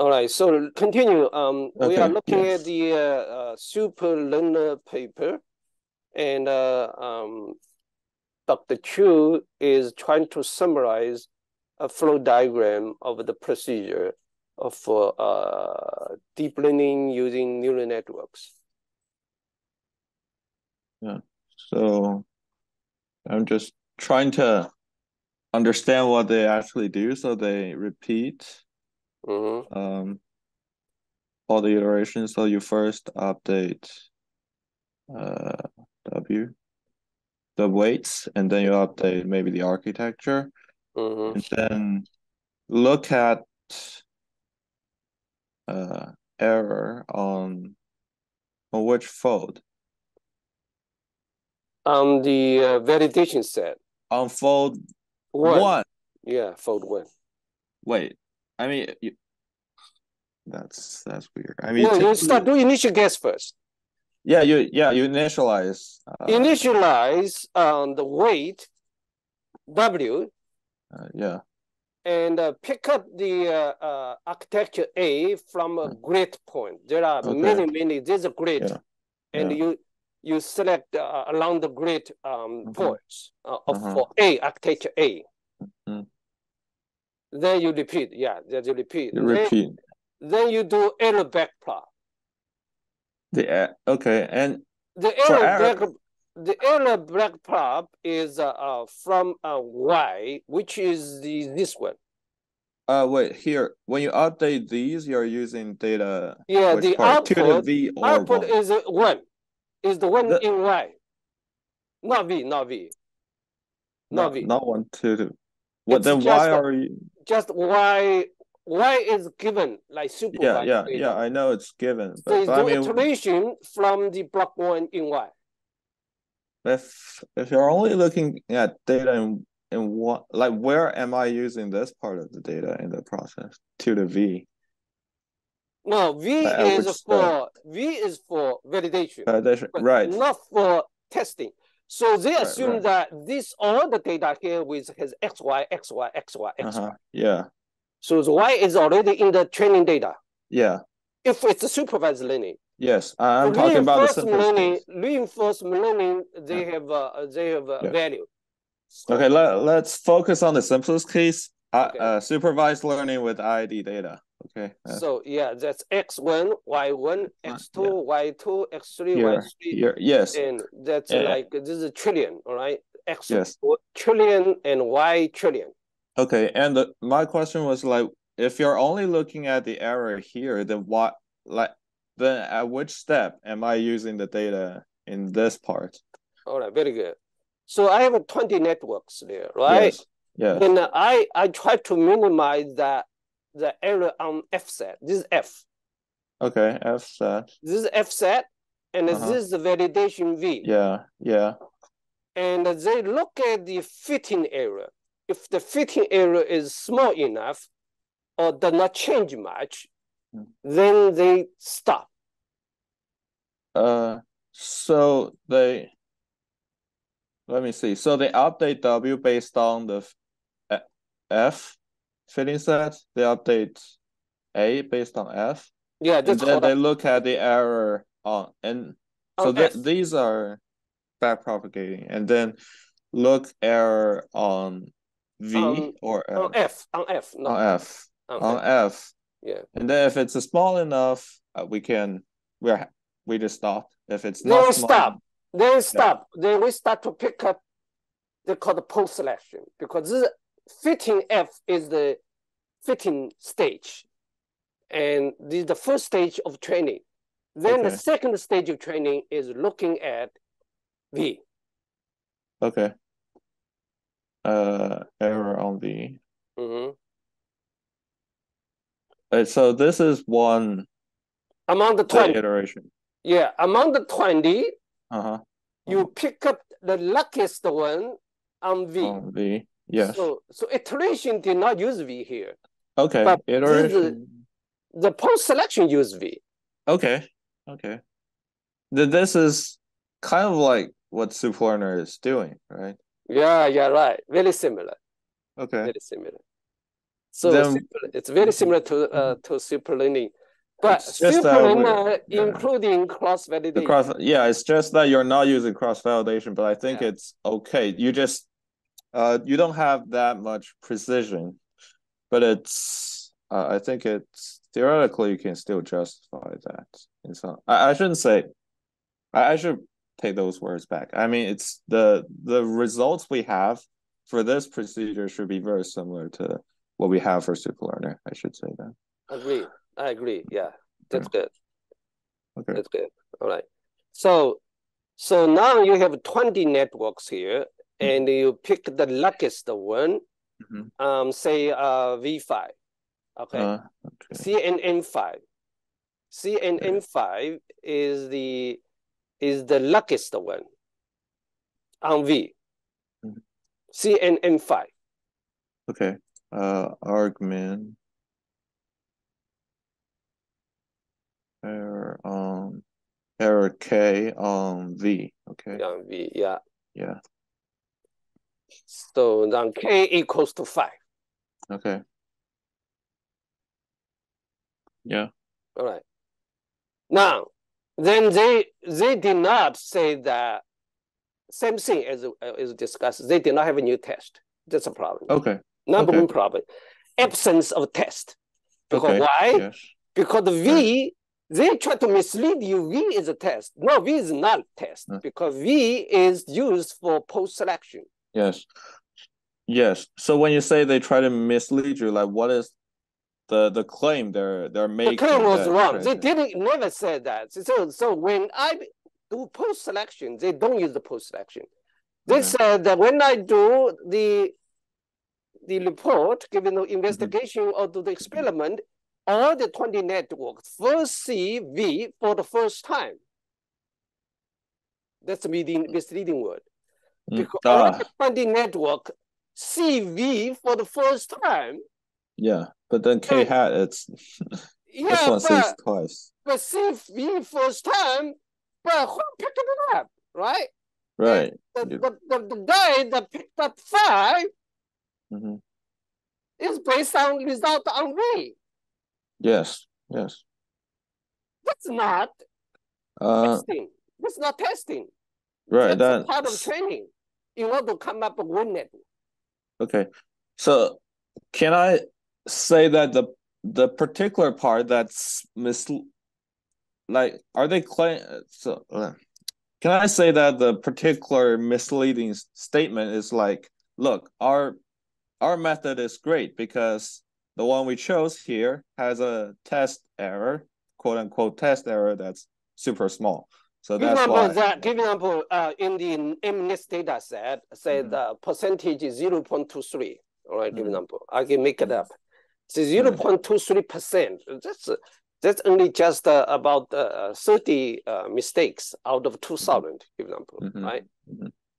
All right, so continue. Um, we are looking yes. at the uh, uh, super learner paper, and uh, um, Dr. Qiu is trying to summarize a flow diagram of the procedure of uh, deep learning using neural networks. Yeah, so I'm just trying to understand what they actually do. So they repeat Mhm. um all the iterations. So you first update uh W the weights and then you update maybe the architecture Mhm. and then look at uh error on on which fold On the uh, validation set, on fold one. one Yeah, fold one. wait I mean you, that's that's weird I mean No, you start do initial guess first. yeah you yeah you initialize uh, Initialize on the weight W uh, yeah and uh, pick up the uh, uh, architecture A from a grid point. There are Okay. many, many. There's a grid, Yeah. and Yeah. you you select uh, along the grid um, Mhm. points uh, of Uh-huh. for A architecture A. Mhm. Then you repeat. Yeah, then you repeat. you Then- repeat Then, you do error backprop. the uh, okay and The error error- back the error backprop is uh, uh, from uh, Y, which is the this one. uh wait here when you update these you're using data Yeah, the part? to the output output one? is uh, one, is the one The- in Y, not V, not V, not not, V. not one to the what then just why are you Just why? Why is given like yeah supervised yeah data. yeah I know it's given So but, it's but I the mean iteration from the block one in Y. if if you're only looking at data in in what like where am I using this part of the data in the process to the V No, V Like is for V is for validation. validation right not for testing. So they Right, assume right. that this all the data here with has X, Y, X, Y, X, Y, X, Y. uh-huh yeah So the Y is already in the training data. yeah If it's a supervised learning, yes I'm For talking about the learning, case. reinforcement learning, they have uh, they have a Yeah. value. Okay, let, let's focus on the simplest case, uh, Okay. uh, supervised learning with ID data. Okay, uh, So yeah, that's X one, Y one, X two, Y two, X three, y three. yes, and that's Yeah. like this is a trillion, all right? X Yes. trillion and Y trillion. okay. And the, my question was like, if you're only looking at the error here, then what, like, then at which step am I using the data in this part? All right, very good. So I have 20 networks there, right? Yes, yes, Then I I try to minimize that the error on F set. This is F. okay, F set, This is F set, and Uh-huh. this is the validation V. yeah, yeah, And they look at the fitting error. If the fitting error is small enough or does not change much, Hmm. then they stop. uh, so they, let me see, so they update W based on the f- F- F fitting set, they update A based on F, Yeah, and then they look at the error on, and so on th these are back propagating, and then look error on V or on F, F, on F, on F, on on F. F, Yeah. and then if it's small enough, uh, we can, we're, we just stop. If it's Then not we small stop. Then we stop. Then we start to pick up they call the post selection because this fitting F is the fitting stage. And this is the first stage of training. Then the second stage of training is looking at V. Okay. Uh, error on the. Mhm. Uh, so this is one Among the 20, iteration. yeah, among the 20, Uh-huh. you pick up the luckiest one on V. On the yes. So, so iteration did not use V here. Okay. but Iteration. The post selection use V. Okay. Okay. Th- This is kind of like what Superlearner is doing, right? Yeah, yeah, right. Very similar. Okay. Very similar. So Then- super- it's very similar to uh, to super learning, but It's just super that learner yeah. including cross validation. cross, yeah, it's just that you're not using cross validation, but I think Yeah. it's okay. You just, uh, you don't have that much precision, but it's, uh, I think it's theoretically you can still justify that. In some, I, I shouldn't say, I, I should take those words back. I mean, it's the the results we have for this procedure should be very similar to what we have for superlearner. I should say that. Agree. I agree. Yeah, that's good. Okay. That's good. All right. So, so now you have 20 networks here. And you pick the luckiest one, Mhm. um, say uh, V5. Okay. Uh, okay. CNN5. CNN5 is the is the luckiest one on V. Mhm. CNN5. Okay. Uh, argmin. Error on error K on V. Okay. Yeah, V. Yeah. Yeah. So then K equals to five. Okay. Yeah. All right. Now, then they they did not say that same thing as uh, as discussed. They did not have a new test. That's a problem. Okay. Number okay. one problem, absence of test. Because Okay. why? Yes. Because the V, they try to mislead you. V is a test. No, V is not a test Uh. because V is used for post selection. Yes. Yes. So when you say they try to mislead you, like what is the the claim they're they're making? The claim was wrong. They didn't never said that. So so when I do post selection, they don't use the post selection. They Okay. said that when I do the the report, given Mm-hmm. the investigation or do the experiment, all the 20 networks first see V for the first time. That's a misleading, misleading word. Mm, Because ah, the 20 network CV for the first time. yeah. But then K hat, it's this Yeah, one but, twice. but see V first time, but who picked it up, right? Right. The, You- the, the, the guy that picked up five hmm is based on result on V. Yes. Yes. That's not Uh, testing. That's not testing. right. That's That part of training in order to come up with network. Okay. So can I say that the the particular part that's mis like are they claim so uh, can I say that the particular misleading statement is like look our our method is great because the one we chose here has a test error quote unquote test error that's super small so Give that's example why that give example uh, in the MNIST data set, say Mhm. the percentage is 0.23. All right, give Mhm. example. I can make it Mhm. up. So 0.23 percent. That's that's only just uh, about uh, 30 uh, mistakes out of 2,000. Give example, Mhm. right?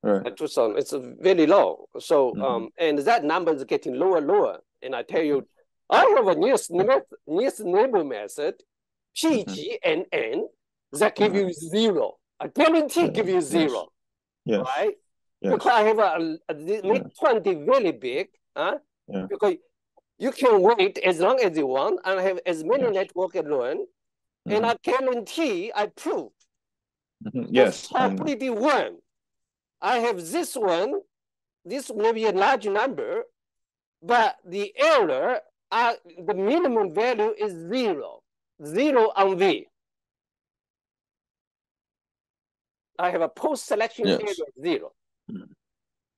right At 2,000, it's very low. So Mhm. um, and that number is getting lower, and lower. And I tell you, I have a nearest neighbor, nearest neighbor method, PGNN, that give you zero. I guarantee give you zero, yes right? yes Because I have a, a, make 20 very big, huh? Yeah. Because you can wait as long as you want and have as many Yes. network as learn. And. I guarantee I prove Mhm. yes I one. I have this one, this may be a large number, but the error, uh, the minimum value is zero, zero on V. I have a post-selection Yes. error, zero. Hmm.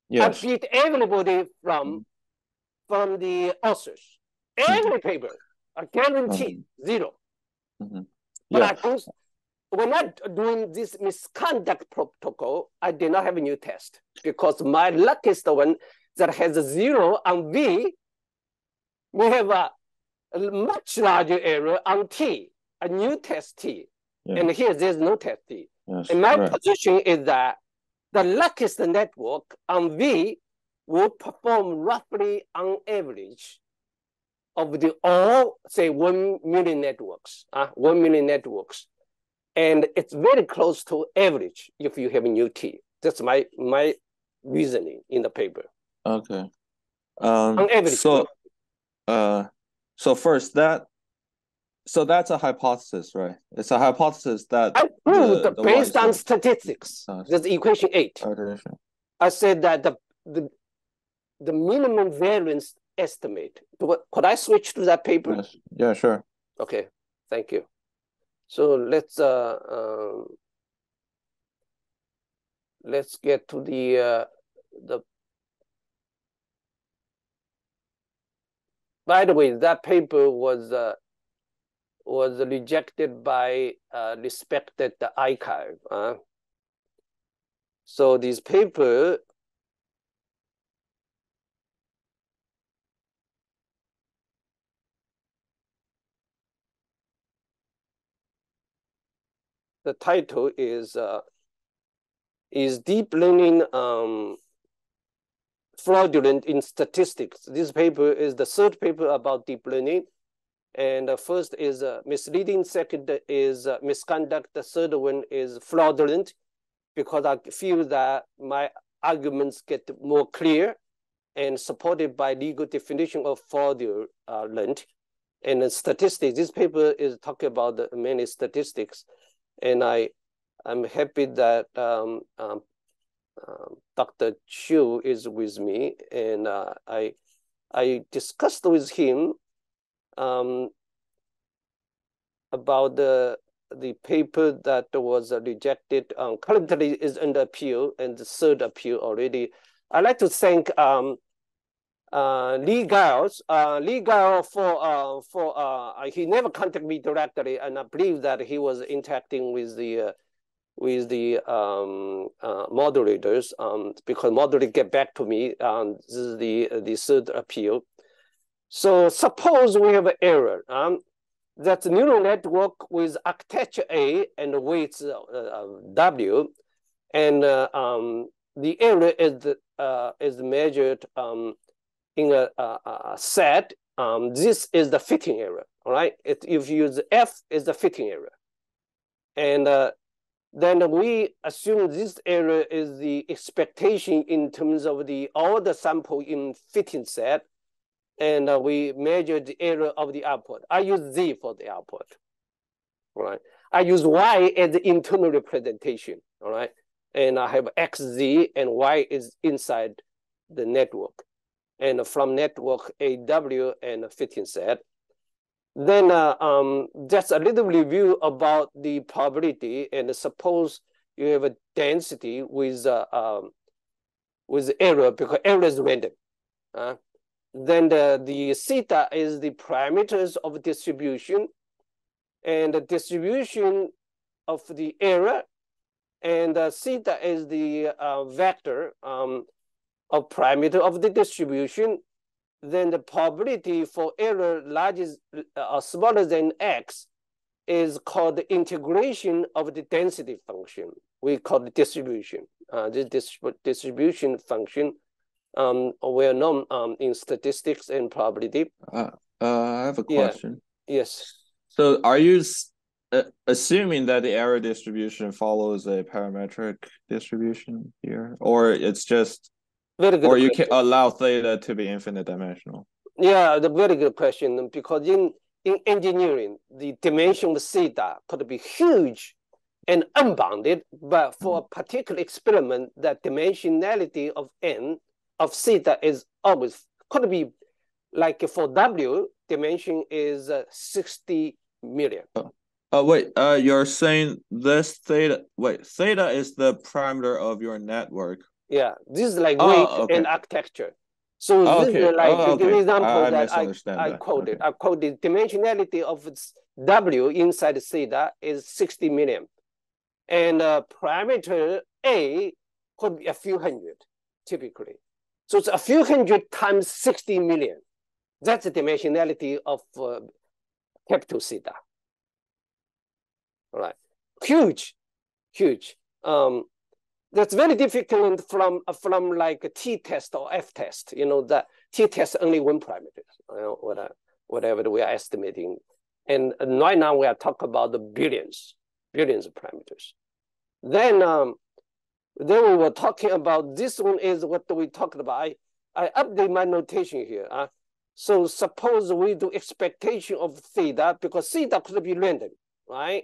yes I beat everybody from, hmm. from the authors. Hmm. Every paper, I guarantee zero. Mhm. But Yeah. I don't, when I'm doing this misconduct protocol, I did not have a new test because my luckiest one that has a zero on V, we have a, a much larger error on T, a new test T. Yeah. And here there's no test. Yes, And my right. position is that the luckiest network on V will perform roughly on average of the all, say, 1 million networks, uh, 1 million networks. And it's very close to average if you have a new T. That's my, my reasoning in the paper. Okay. Um, On average. so Uh, so first that, so that's a hypothesis, right? It's a hypothesis that I proved the, the based on statistics. Uh, That's equation eight. I said that the the the minimum variance estimate. Could I switch to that paper? Yes. Yeah, sure. Okay, thank you. So let's uh, um, let's get to the uh, the. By the way, that paper was uh, was rejected by uh, respected arXiv. Uh. So this paper the title is uh, is deep learning um, fraudulent in statistics. This paper is the third paper about deep learning. And the first is uh, misleading, second is uh, misconduct, the third one is fraudulent, because I feel that my arguments get more clear and supported by legal definition of fraudulent. And statistics, this paper is talking about many statistics and I, I'm happy that um, um, um, Dr. Qiu is with me, and uh, I, I discussed with him um, about the the paper that was rejected. Um, currently is under appeal and the third appeal already. I'd like to thank um, uh, Lee Giles, uh, Lee Giles for uh, for uh, he never contacted me directly, and I believe that he was interacting with the uh, with the um, uh, moderators um, because moderators get back to me. Um, this is the the third appeal. So suppose we have an error. Um, that neural network with architecture A and weights uh, W, and um, the error is is measured um, in a, a, a set, um, this is the fitting error, all right? It, if you use F is the fitting error. And uh, then we assume this error is the expectation in terms of the all the sample in fitting set, and uh, we measure the error of the output. I use Z for the output, all right? I use Y as the internal representation, all right? And I have XZ and Y is inside the network and from network AW and fitting set. Then uh, um, just a little review about the probability and suppose you have a density with uh, um, with error because error is random. Uh, then the, the theta is the parameters of distribution and the distribution of the error and uh, theta is the uh, vector um, of parameter of the distribution, then the probability for error larger or uh, smaller than x is called the integration of the density function. We call the distribution. Uh, this distribution function um, well known um, in statistics and probability. Uh, uh, I have a question. Yeah. Yes. So are you uh, assuming that the error distribution follows a parametric distribution here, or it's just very good. Or you can allow theta to be infinite dimensional. Yeah, the very good question. Because in in engineering, the dimension of theta could be huge and unbounded, but for mm. a particular experiment, the dimensionality of n of theta is always could be like for W, dimension is uh, 60 million. Oh. Uh, wait, uh, you're saying this theta, wait, theta is the parameter of your network, yeah, this is like oh, weight okay. and architecture. So oh, this okay. is like oh, okay. the example I, that I, I that. quoted. I quoted dimensionality of W inside theta is 60 million. And uh, parameter A could be a few hundred, typically. So it's a few hundred times 60 million. That's the dimensionality of uh, capital theta. All right, huge, huge. Um, that's very difficult from from like a t-test or f-test. You know, that t-test only one parameter, you know, whatever, whatever we are estimating. And, and right now we are talking about the billions, billions of parameters. Then um, then we were talking about this one is what we talked about. I, I update my notation here. Uh, So suppose we do expectation of theta because theta could be random, right?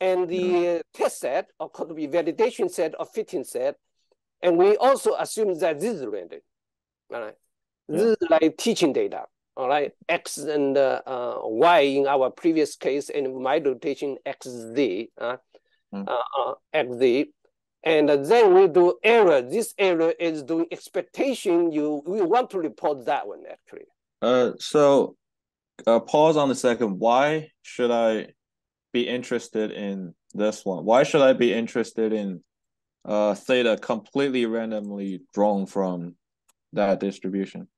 And the yeah. test set or could be validation set or fitting set. And we also assume that this is random, all right? Yeah. This is like teaching data, all right? X and uh, uh, Y in our previous case, and my rotation XZ, uh, mm. uh, XZ. And then we do error. This error is doing expectation. You we want to report that one actually. Uh, so uh, pause on a second. Why should I be interested in this one? Why should I be interested in uh theta completely randomly drawn from that distribution?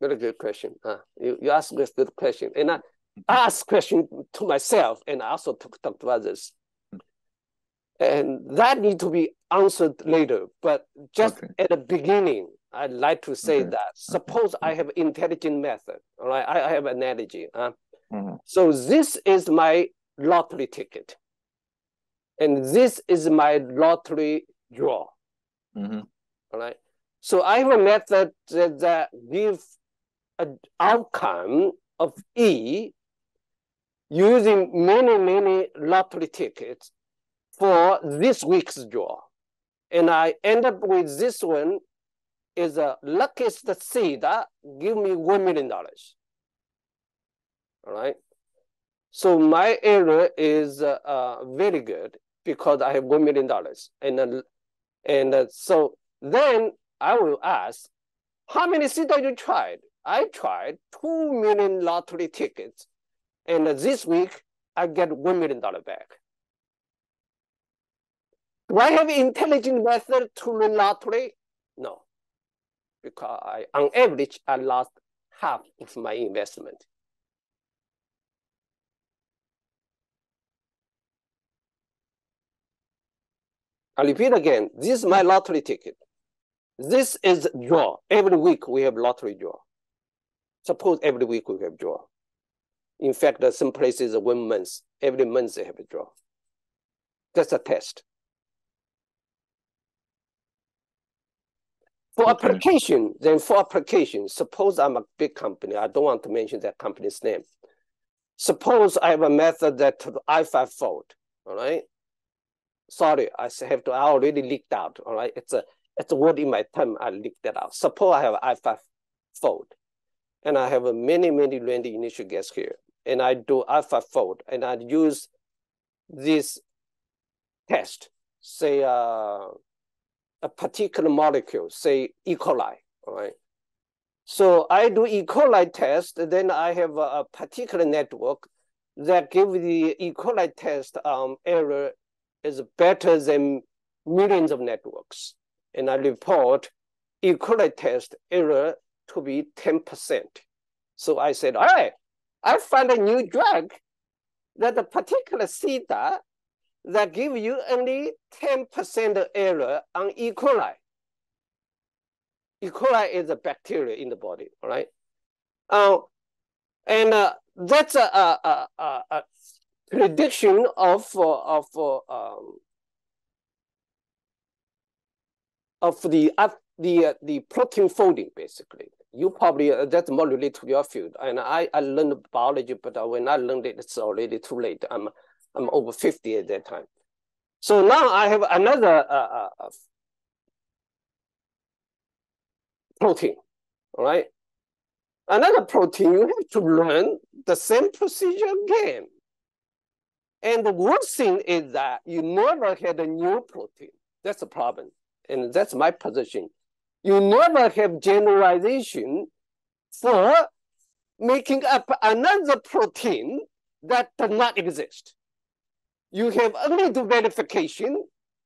Very good question. Uh, you, you ask this good question. And I ask question to myself and I also to talk to others. And that need to be answered later. But just okay. at the beginning, I'd like to say okay. that suppose okay. I have intelligent method, all right? I, I have analogy. Uh, mm-hmm. So this is my lottery ticket. And this is my lottery draw. Mm-hmm. All right. So I have a method that, that give an outcome of E using many, many lottery tickets for this week's draw. And I end up with this one is the luckiest seed that give me $1 million. All right. So my error is uh, uh, very good because I have $1 million. And, uh, and uh, so then I will ask, how many seeds have you tried? I tried 2 million lottery tickets. And this week, I get $1 million back. Do I have intelligent method to win lottery? No because I, on average, I lost half of my investment. I repeat again, this is my lottery ticket. This is draw. Every week we have lottery draw. Suppose every week we have draw. In fact, some places one month, every month they have a draw. That's a test. For okay. application, then for application, suppose I'm a big company. I don't want to mention that company's name. Suppose I have a method that AlphaFold, all right? Sorry, I have to, I already leaked out, all right? It's a, it's a word in my term, I leaked that out. Suppose I have I5 fold, and I have a many, many random initial guess here, and I do AlphaFold, and I use this test, say, uh, a particular molecule, say E. coli, right? So I do E. coli test, then I have a, particular network that give the E. coli test um, error is better than millions of networks. And I report E. coli test error to be 10%. So I said, all right, I found a new drug that a particular theta that give you only 10% error on E. coli. E. coli is a bacteria in the body, all right? Uh, and uh, that's a, a, a, a, prediction of, uh, of, uh, um, of the, uh, the, uh, the protein folding, basically. You probably, that's more related to your field. And I, I learned biology, but when I learned it, it's already too late. I'm, I'm over 50 at that time. So now I have another uh, uh, uh, protein, all right? Another protein, you have to learn the same procedure again. And the worst thing is that you never had a new protein. That's a problem. And that's my position. You never have generalization for making up another protein that does not exist you have only the verification,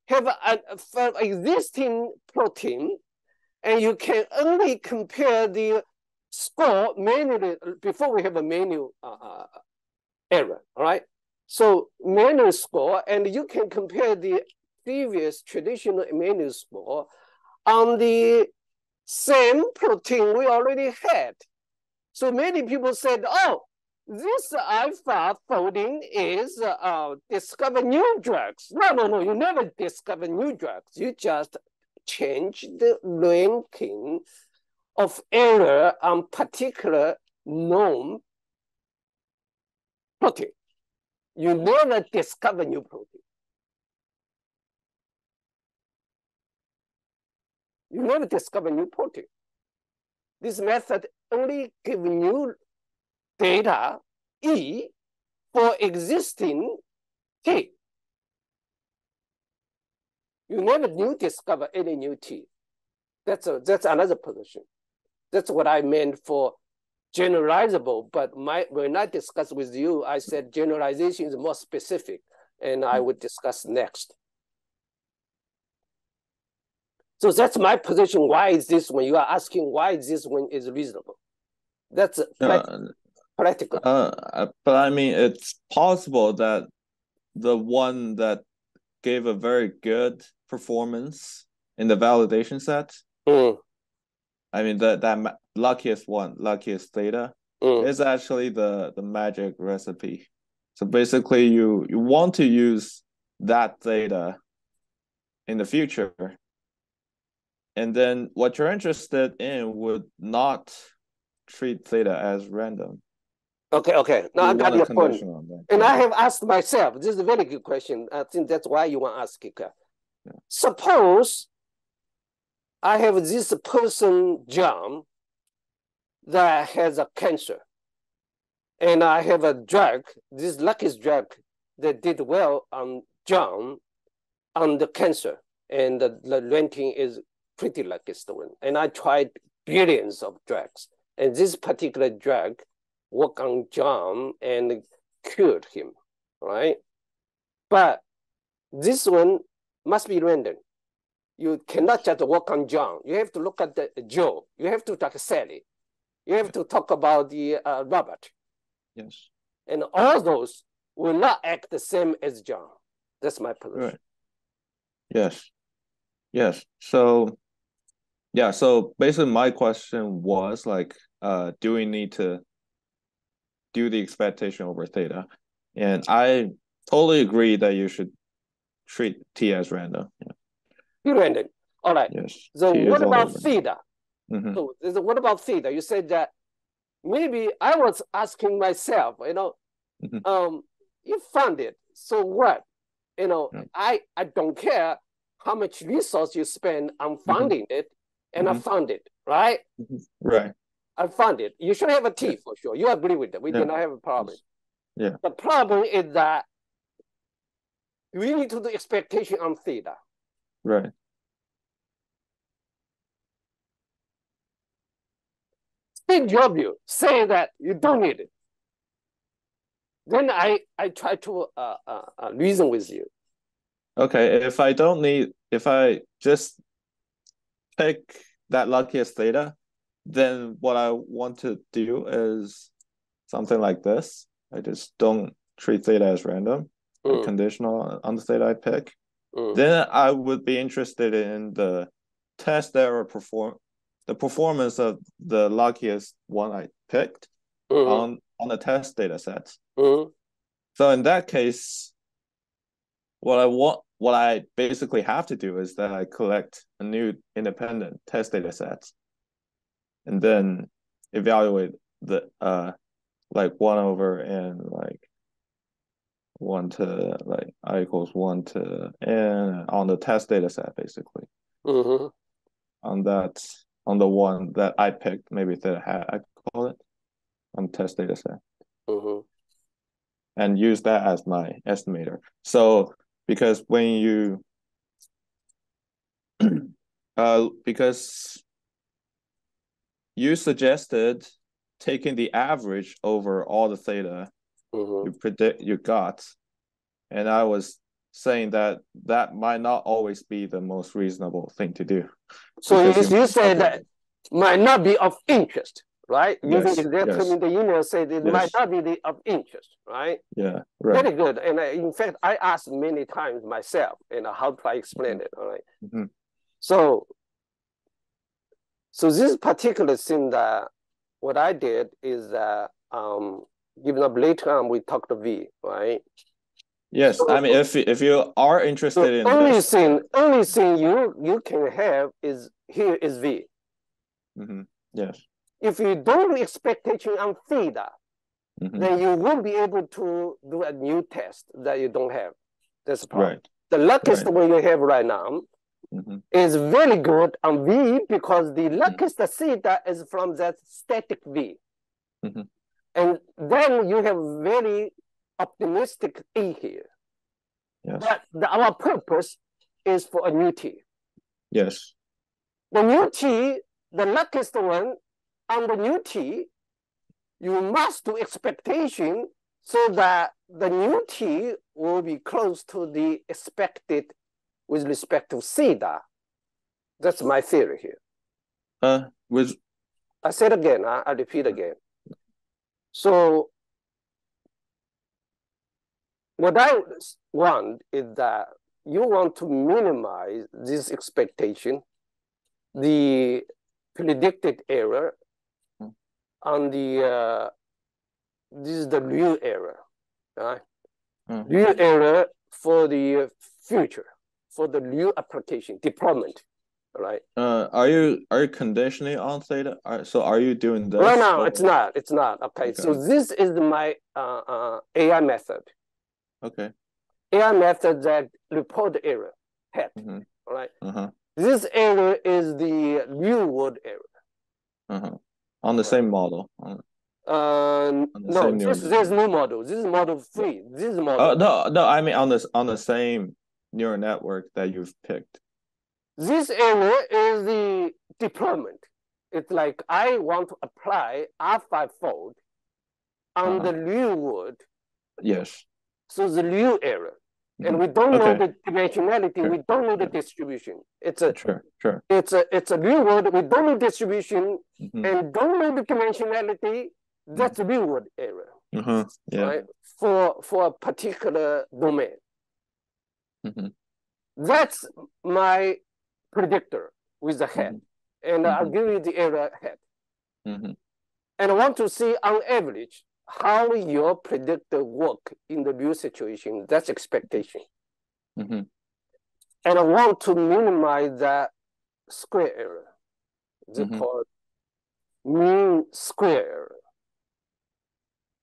have an existing protein, and you can only compare the score manually before we have a manual uh, uh, error, all right? So manual score, and you can compare the previous traditional manual score on the same protein we already had. So many people said, oh, this alpha folding is uh, discover new drugs. No, no, no, you never discover new drugs. You just change the ranking of error on particular known protein. You never discover new protein. You never discover new protein. This method only give new data E for existing T. You never new discover any new T. That's a that's another position. That's what I meant for generalizable, but my when I discuss with you, I said generalization is more specific, and I would discuss next. So that's my position. Why is this when you are asking why is this one is reasonable? That's. Uh, practical. Uh, but I mean, it's possible that the one that gave a very good performance in the validation set. Mm. I mean, that that luckiest one, luckiest data, mm. is actually the the magic recipe. So basically, you you want to use that data in the future, and then what you're interested in would not treat theta as random. Okay, okay. Now I got your point. And I have asked myself, this is a very good question. I think that's why you want to ask it. Yeah. Suppose I have this person, John, that has a cancer. And I have a drug, this luckiest drug that did well on John on the cancer. And the, the ranking is pretty luckiest one. And I tried billions of drugs. And this particular drug work on John and cured him, right? But this one must be random. You cannot just work on John. You have to look at the Joe. You have to talk Sally. You have to talk about the uh, Robert. Yes. And all those will not act the same as John. That's my position. Right. Yes. Yes. So, yeah. So basically, my question was like, uh, do we need to do the expectation over theta. And I totally agree that you should treat T as random. Yeah. Random. All right. Yes. So T what about theta? Mm-hmm. So what about theta? You said that maybe I was asking myself, you know, mm-hmm. um, you found it. So what? You know, yeah. I, I don't care how much resource you spend on mm-hmm. finding mm-hmm. it, and I found it, right? Mm-hmm. Right. I found it. You should have a T for sure. You agree with that. We yeah. do not have a problem. Yeah. The problem is that we need to do expectation on theta. Right. Steve Jobs say that you don't need it. Then I, I try to uh, uh, uh, reason with you. Okay, if I don't need, if I just pick that luckiest theta, then what I want to do is something like this. I just don't treat theta as random, mm. conditional on the theta I pick. Mm. Then I would be interested in the test error perform the performance of the luckiest one I picked mm. on on the test data set. Mm. So in that case, what I want what I basically have to do is that I collect a new independent test data sets and then evaluate the uh like one over and like one to like i equals one to n on the test data set basically mm-hmm. on that on the one that i picked maybe that i call it on test data set mm-hmm. and use that as my estimator so because when you uh because you suggested taking the average over all the theta mm-hmm. you predict you got and i was saying that that might not always be the most reasonable thing to do so you, you say that might not be of interest right yes, using that yes. the email said it yes. might not be the, of interest right yeah right. very good and I, in fact i asked many times myself you know how do i explain it all right? mm-hmm. so so this particular thing that what I did is that um, given up later on we talked to V, right? Yes, so, I mean if if you are interested in only this... thing only thing you you can have is here is V. Mm-hmm. Yes. if you don't do expectation on theta, Mhm. then you won't be able to do a new test that you don't have. That's the problem. Right. The luckiest Right. one you have right now Mhm. is very good on V because the luckiest theta is from that static V. Mhm. And then you have very optimistic E here. Yes. But the, our purpose is for a new T. Yes. The new T, the luckiest one on the new T, you must do expectation so that the new T will be close to the expected with respect to theta. That's my theory here. Uh, with I said again, I, I repeat again. So what I want is that you want to minimize this expectation, the predicted error on the, uh, this is the real error, right? Mhm. Real error for the future, for the new application, deployment, right? uh, are you are you conditioning on theta? Are, so are you doing this? Right now, or- it's not, it's not, okay? So this is my uh, uh, AI method. Okay. AI method that report the error head, Mhm. all right? Uh-huh. This error is the real world error. Uh-huh. On the same model. Uh, no, neural this, there's no model. This is model three. This is model. Oh no, no, I mean on this on the same neural network that you've picked. This error is the deployment. It's like I want to apply R5 fold on Uh-huh. the real word. Yes. So the real error. And Mhm. we don't know the dimensionality. Sure. We don't know the distribution. It's a Sure, sure. it's a it's a real world. We don't know distribution Mhm. and don't know the dimensionality. That's a real world error, Uh-huh. Yeah. right? For for a particular domain. Mhm. That's my predictor with the head. And I'll Mhm. give you the error head. Mhm. And I want to see on average how your predictor work in the real situation. That's expectation. Mhm. And I want to minimize that square error. It's Mhm. called mean square error.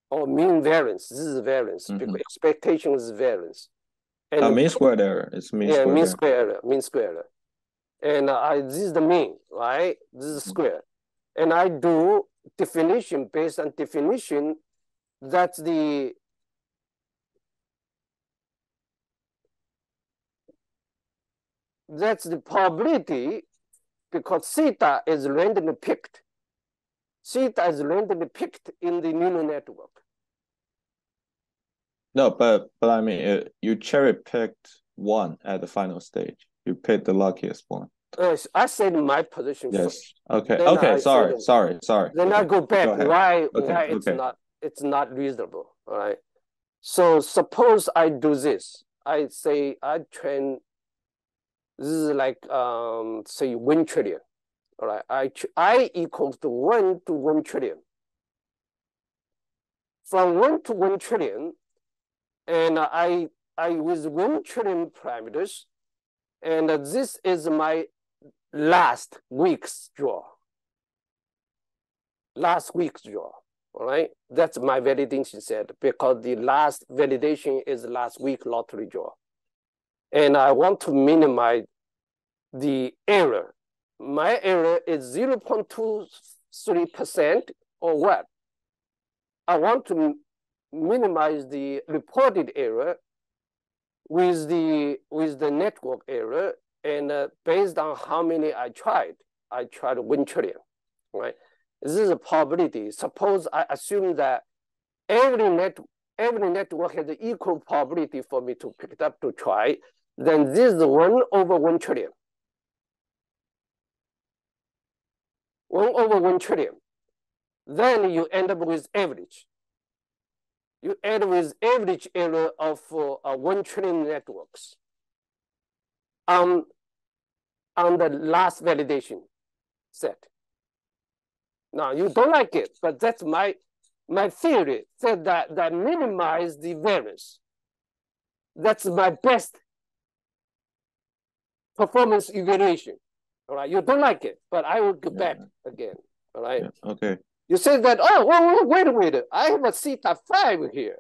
Or mean variance. This is variance because Mhm. expectation is variance. And Uh, mean squared error. It's mean yeah, squared mean error. square error, mean square error. And uh, I, this is the mean, right? This is square. And I do definition based on definition. That's the that's the probability because theta is randomly picked. Theta is randomly picked in the neural network. No, but but I mean, it, you cherry picked one at the final stage. You picked the luckiest one. Uh, I said my position first. Yes. Okay. Then Okay. I Sorry. Sorry. Sorry. Then I go back ahead. why Okay, why it's not it's not reasonable. All right. So suppose I do this. I say I train. This is like um say one trillion. All right. I I equals to one to one trillion. From one to one trillion, and I I with one trillion parameters, and this is my last week's draw last week's draw. All right, that's my validation set because the last validation is last week lottery draw, and I want to minimize the error. My error is zero point two three percent or what? I want to minimize the reported error with the with the network error, and uh, based on how many I tried, I tried one trillion, right? This is a probability. Suppose I assume that every net every network has an equal probability for me to pick it up to try, then this is one over one trillion. One over one trillion. Then you end up with average. You end with average error of uh, uh, one trillion networks. Um, on the last validation set. Now you don't like it, but that's my my theory said that that minimize the variance. That's my best performance evaluation. All right, you don't like it, but I will go back again. All right. Yeah. Okay. You say that, oh, well, wait a minute. I have a theta 5 here.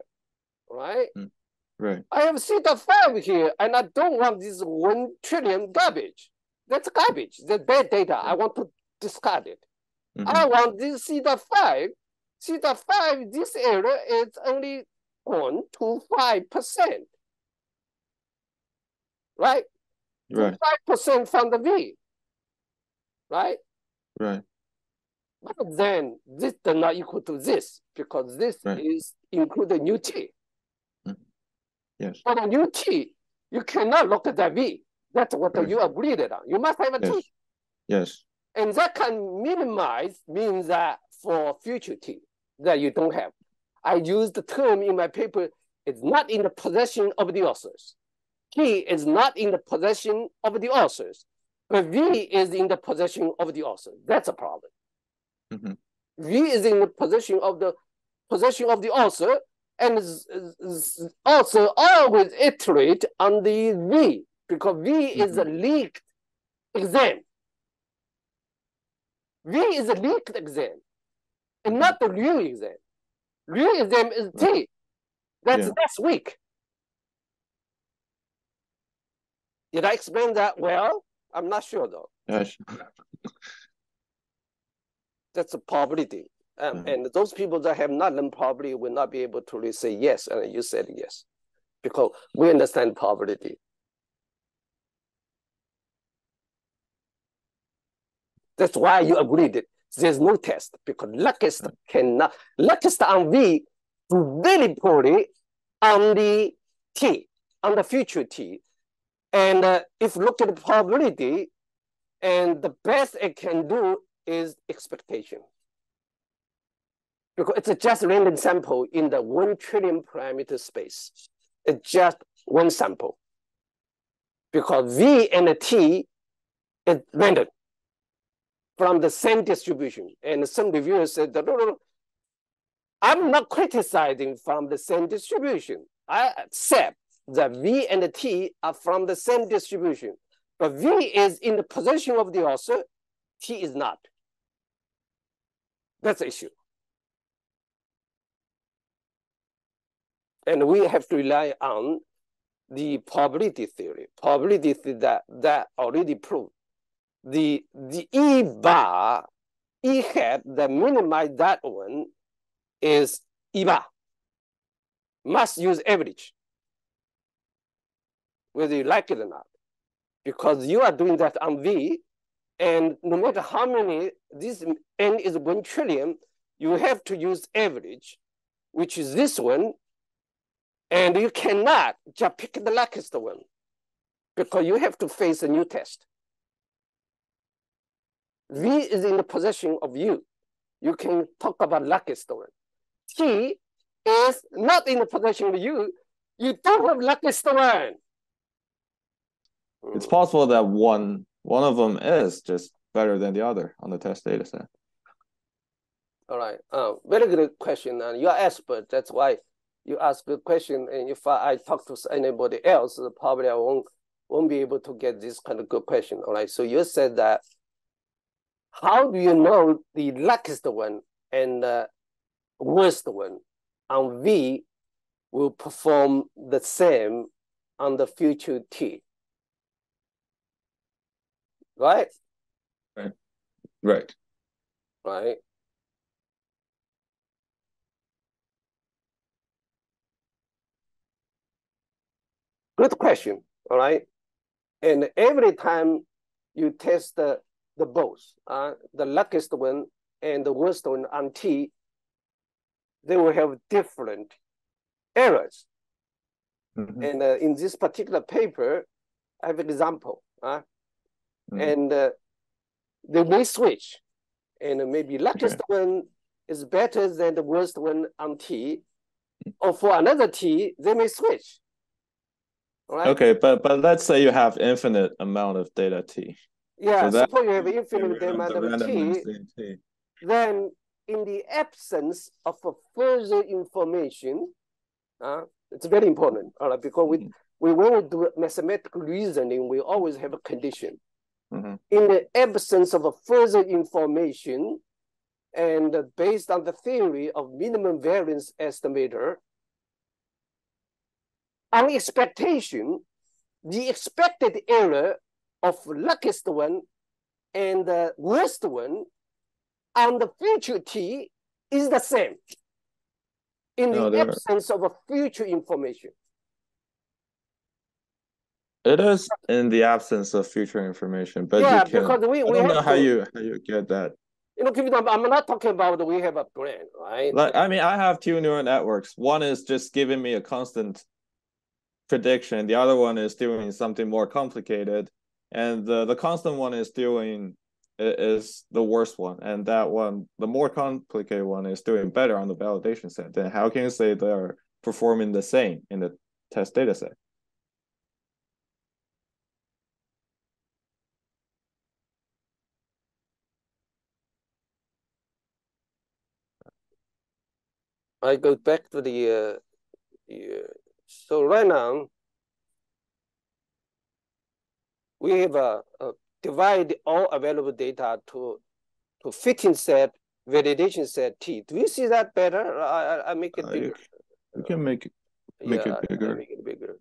Right? Mm. Right. I have theta 5 here, and I don't want this 1 trillion garbage. That's garbage. That's bad data. I want to discard it. Mm -hmm. I want this theta 5. Theta 5, this error is only 1 to 5%. Right? Right. 5% from the V. Right? Right. But then this does not equal to this because this right. is included new T. Mm. Yes. But a new T, you cannot look at that V. That's what right. you agreed on. You must have a yes. T. Yes. And that can minimize means that for future T that you don't have. I use the term in my paper, it's not in the possession of the authors. T is not in the possession of the authors, but V is in the possession of the author. That's a problem. Mm -hmm. V is in the possession of the possession of the author, and also always iterate on the V because V mm -hmm. is a mm-hmm. leaked exam. V is a leaked exam, and not the real exam. Real exam is T. That's yeah. next week. Did I explain that well? I'm not sure though. Yes. That's a probability. Um, mm -hmm. And those people that have not learned probability will not be able to really say yes, and you said yes, because we understand probability. That's why you agreed it. There's no test because luckiest cannot luckiest on V do very poorly on the T, on the future T. And uh, if look at the probability, and the best it can do is expectation. Because it's just random sample in the one trillion parameter space. It's just one sample. Because V and T is random from the same distribution. And some reviewers said, no, no, no, I'm not criticizing from the same distribution. I accept that V and T are from the same distribution, but V is in the possession of the author, T is not. That's the issue. And we have to rely on the probability theory, probability theory that, that already proved. The, the E bar, E hat that minimize that one is E bar. Must use average whether you like it or not, because you are doing that on V, and no matter how many, this n is one trillion, you have to use average, which is this one, and you cannot just pick the luckiest one, because you have to face a new test. V is in the possession of you. You can talk about luckiest one. T is not in the possession of you. You don't have luckiest one it's possible that one one of them is just better than the other on the test data set. All right. Uh, very good question. And you're expert. That's why you ask good question. And if I, I talk to anybody else, probably I won't won't be able to get this kind of good question. All right. So you said that. How do you know the luckiest one and the worst one on V will perform the same on the future T? Right? Right. Right. Right. Good question. All right. And every time you test the, the both, uh, the luckiest one and the worst one on T, they will have different errors. Mm -hmm. And uh, in this particular paper, I have an example. Uh, mm. and uh, they may switch, and maybe luckiest okay. one is better than the worst one on T, or for another T, they may switch. Right? Okay, but but let's say you have infinite amount of data T. Yeah, so suppose you have infinite amount of T, T, then in the absence of a further information, uh, it's very important, all right, because we, mm. we when we do mathematical reasoning, we always have a condition. Mm-hmm. In the absence of a further information, and based on the theory of minimum variance estimator, on expectation, the expected error of luckiest one and the worst one on the future t is the same in the absence of a future information. It is in the absence of future information, but yeah, you can, because we, we I don't know to, how you how you get that. You know, I'm not talking about we have a brain, right? Like I mean, I have two neural networks. One is just giving me a constant prediction. The other one is doing something more complicated, and the the constant one is doing is the worst one, and that one, the more complicated one, is doing better on the validation set. Then how can you say they are performing the same in the test data set? I go back to the, uh, the uh, so right now we have a, divide all available data to to fitting set, validation set T. Do you see that better? I, I make it uh, bigger. You, you, can make it make yeah, it bigger. make it bigger.